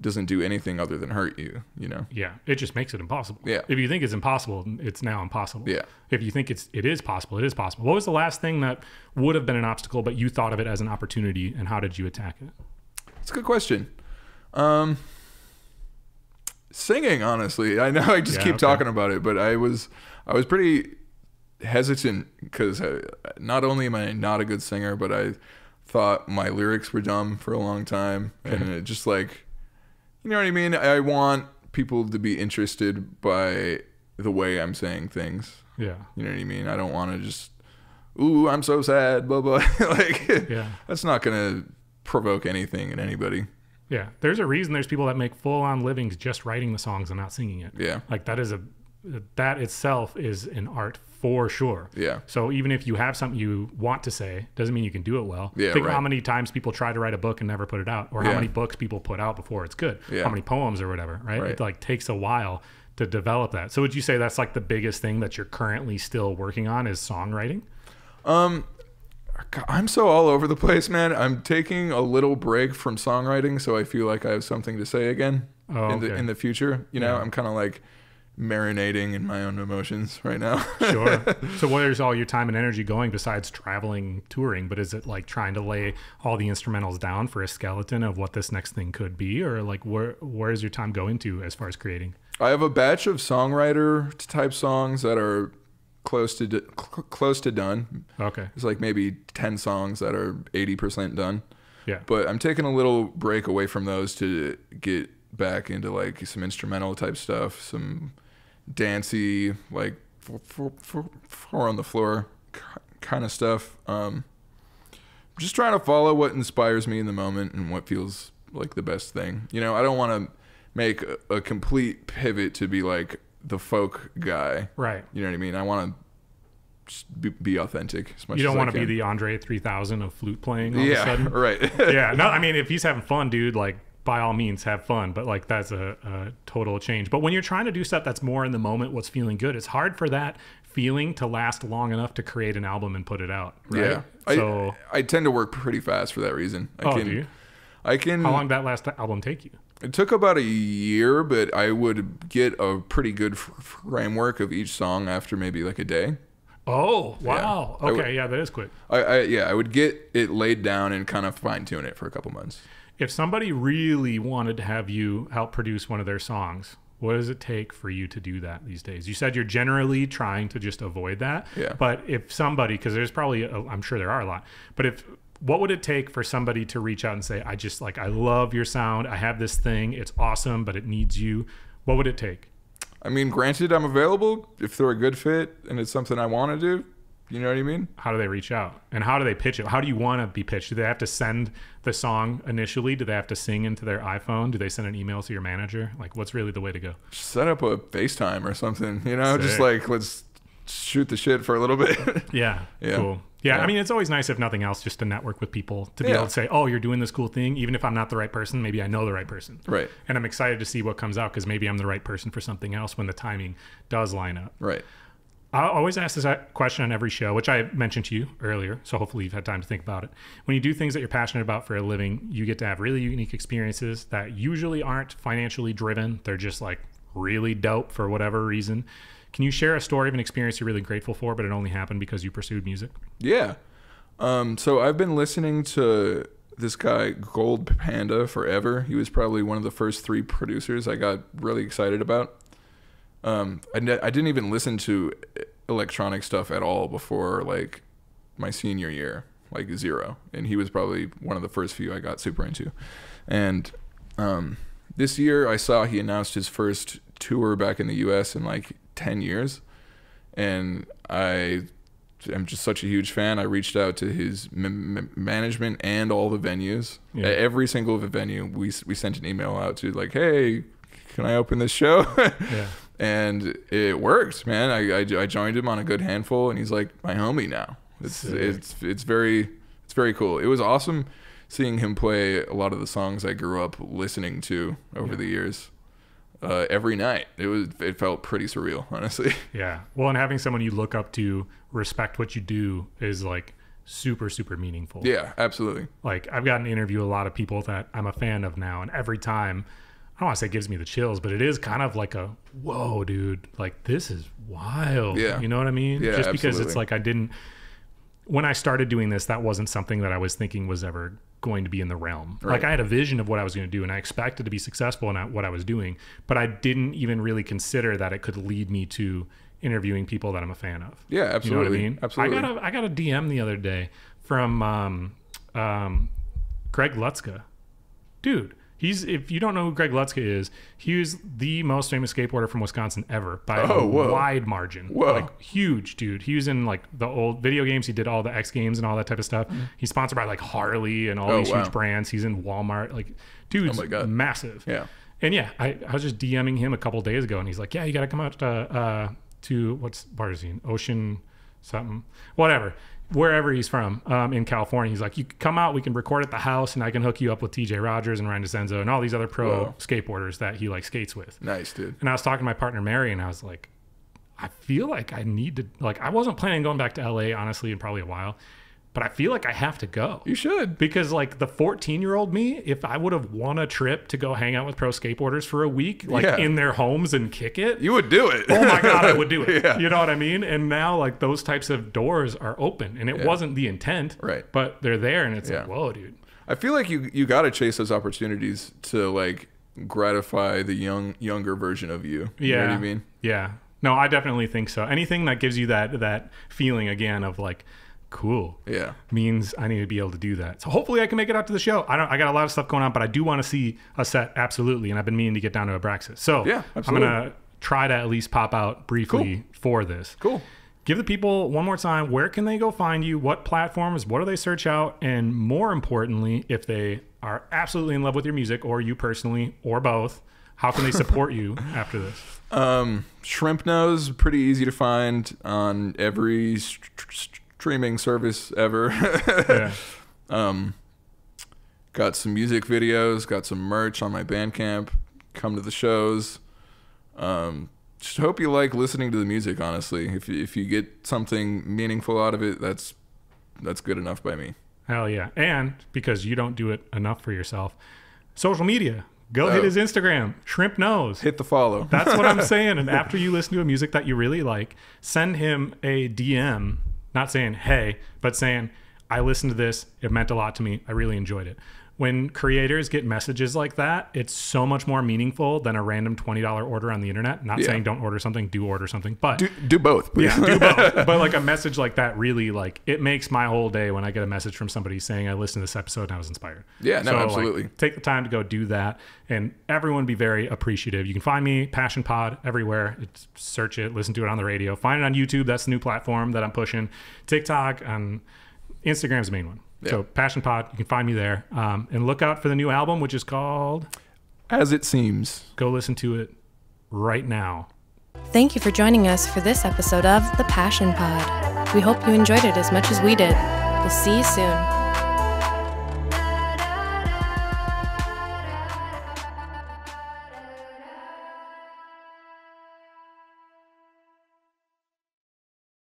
doesn't do anything other than hurt you you know Yeah, it just makes it impossible. Yeah. If you think it's impossible, it's now impossible. Yeah. If you think it's it is possible, it is possible. What was the last thing that would have been an obstacle, but you thought of it as an opportunity, and how did you attack it? It's a good question. Um, singing, honestly, I know I just Yeah, keep okay. talking about it, but I was I was pretty hesitant because not only am I not a good singer, but I thought my lyrics were dumb for a long time, and it just like, you know what I mean. I want people to be interested by the way I'm saying things. Yeah. You know what I mean? I don't want to just, ooh, I'm so sad, blah blah. like, Yeah. that's not gonna provoke anything in anybody. Yeah. There's a reason there's people that make full on livings just writing the songs and not singing it. Yeah. Like that is a that itself is an art for sure. Yeah. So even if you have something you want to say, doesn't mean you can do it well. Yeah, Think right. how many times people try to write a book and never put it out, or how Yeah. many books people put out before it's good. Yeah. How many poems or whatever, right? Right. It like takes a while to develop that. So would you say that's like the biggest thing that you're currently still working on is songwriting? Um, I'm so all over the place, man. I'm taking a little break from songwriting, so I feel like I have something to say again Oh, in the okay. in the future. You know, Yeah. I'm kind of like marinating in my own emotions right now. Sure. so where's all your time and energy going besides traveling, touring? But is it like trying to lay all the instrumentals down for a skeleton of what this next thing could be, or like where where's your time going to as far as creating? I have a batch of songwriter type songs that are close to cl- close to done. Okay. It's like maybe 10 songs that are 80% done. Yeah. But I'm taking a little break away from those to get back into like some instrumental type stuff, some dancey, like four, four, four, four on the floor kind of stuff. Um, just trying to follow what inspires me in the moment and what feels like the best thing. You know, I don't want to make a, a complete pivot to be like the folk guy. Right. You know what I mean? I want to be, be authentic as much You don't as I want to be the Andre 3000 of flute playing all of a yeah, sudden. right. yeah. No, I mean, if he's having fun, dude, like by all means have fun, but like that's a, a total change. But when you're trying to do stuff that's more in the moment, what's feeling good, it's hard for that feeling to last long enough to create an album and put it out. Right. Yeah. So, I, I tend to work pretty fast for that reason. I oh, can, do you? I can. How long did that last album take you? It took about a year, but I would get a pretty good framework of each song after maybe like a day. Oh, wow. Would- Okay. Yeah, that is quick. I, I yeah, I would get it laid down and kind of fine tune it for a couple months. If somebody really wanted to have you help produce one of their songs, what does it take for you to do that these days? You said you're generally trying to just avoid that. Yeah. But if somebody, because there's probably, i I'm sure there are a lot, but if, what would it take for somebody to reach out and say, I just like, I love your sound. I have this thing. It's awesome, but it needs you. What would it take? I mean, granted, I'm available if they're a good fit and it's something I want to do. You know what I mean? How do they reach out? And how do they pitch it? How do you want to be pitched? Do they have to send the song initially? Do they have to sing into their iPhone? Do they send an email to your manager? Like, what's really the way to go? Set up a FaceTime or something. You know, just like let's shoot the shit for a little bit. Yeah. Yeah. Cool. Yeah, Yeah. I mean, it's always nice if nothing else, just to network with people to be Yeah. able to say, "Oh, you're doing this cool thing." Even if I'm not the right person, maybe I know the right person, right. and I'm excited to see what comes out because maybe I'm the right person for something else when the timing does line up. Right. I always ask this question on every show, which I mentioned to you earlier. So hopefully you've had time to think about it. When you do things that you're passionate about for a living, you get to have really unique experiences that usually aren't financially driven. They're just like really dope for whatever reason. Can you share a story of an experience you're really grateful for, but it only happened because you pursued music? Yeah. Um, so I've been listening to this guy Gold Panda forever. He was probably one of the first three producers I got really excited about. Um, I, ne- I didn't even listen to electronic stuff at all before like my senior year, like zero. And he was probably one of the first few I got super into. And um, this year I saw he announced his first tour back in the U.S. in like ten years, and I am just such a huge fan. I reached out to his m- m- management and all the venues. Yeah. At every single venue, we we sent an email out to like, hey, can I open this show? Yeah. And it worked, man. I, I, I joined him on a good handful, and he's like my homie now. It's Sick. it's it's very it's very cool. It was awesome seeing him play a lot of the songs I grew up listening to over Yeah. the years. Uh, every night, it was it felt pretty surreal, honestly. Yeah. Well, and having someone you look up to respect what you do is like super, super meaningful. yeah, absolutely. Like I've gotten to interview a lot of people that I'm a fan of now, and every time I don't want to say it gives me the chills, but it is kind of like a whoa, dude, like this is wild. Yeah. You know what I mean? Yeah, Just because it's like I didn't when I started doing this, that wasn't something that I was thinking was ever going to be in the realm. Like I had a vision of what I was going to do and I expected to be successful in what I was doing, but I didn't even really consider that it could lead me to interviewing people that I'm a fan of. Yeah, absolutely. You know what I mean? Absolutely. I got a I got a DM the other day from um, um, Greg Lutzka. Dude, he's if you don't know who Greg Lutzka is, he was the most famous skateboarder from Wisconsin ever by Oh, a whoa. wide margin. Whoa. Like huge, dude. He was in like the old video games. He did all the X Games and all that type of stuff. He's sponsored by like Harley and all Mm-hmm. Oh, these wow. huge brands. He's in Walmart. Like, dude's Oh massive. Yeah. And yeah, I, I was just DMing him a couple days ago, and he's like, "Yeah, you got to come out to uh, to what's bar is he in? Ocean something, whatever, wherever he's from um, in California." He's like, "You can come out, we can record at the house, and I can hook you up with TJ Rogers and Ryan DeCenzo and all these other pro Whoa. skateboarders that he like skates with." Nice, dude. And I was talking to my partner Mary, and I was like, "I feel like I need to like I wasn't planning on going back to LA honestly in probably a while." But I feel like I have to go. You should. Because like the 14 year old me, if I would have won a trip to go hang out with pro skateboarders for a week, like Yeah. in their homes and kick it, You would do it. oh my god, I would do it. Yeah. You know what I mean? And now like those types of doors are open, and it wasn't the intent, Right. But they're there, and it's like, Yeah. whoa, dude. I feel like you you got to chase those opportunities to like gratify the young younger version of you. You Yeah. know what I mean? Yeah. No, I definitely think so. Anything that gives you that that feeling again of like, cool. Yeah. means I need to be able to do that. So hopefully I can make it out to the show. I don't I got a lot of stuff going on, but I do want to see a set absolutely and I've been meaning to get down to Abraxas. So Yeah, I'm gonna try to at least pop out briefly for this. Cool. Give the people one more time where can they go find you? What platforms? What do they search out? And more importantly, if they are absolutely in love with your music or you personally or both, how can they support you after this? Um, Shrimpnose pretty easy to find on every st- st- streaming service ever. Yeah. um, got some music videos, got some merch on my Bandcamp. Come to the shows. Um, just hope you like listening to the music. Honestly, if you, if you get something meaningful out of it, that's that's good enough by me. Hell yeah. And because you don't do it enough for yourself, social media. Go hit Oh. his Instagram, Shrimpnose. Hit the follow. That's what I'm saying. And after you listen to a music that you really like, send him a DM, not saying, hey, but saying, I listened to this. It meant a lot to me. I really enjoyed it. When creators get messages like that, it's so much more meaningful than a random $20 order on the internet. Not Yeah. saying don't order something, do order something, but do, do both. please. yeah, do both. But like a message like that really like it makes my whole day when I get a message from somebody saying I listened to this episode and I was inspired. Yeah, no, like, absolutely. take the time to go do that, and everyone be very appreciative. You can find me Passion Pod everywhere. It's, search it, listen to it on the radio, find it on YouTube. That's the new platform that I'm pushing. TikTok and Instagram's the main one. So Passion Pod, you can find me there, um, and look out for the new album, which is called. As it seems. Go listen to it right now. Thank you for joining us for this episode of The Passion Pod. We hope you enjoyed it as much as we did. We'll see you soon.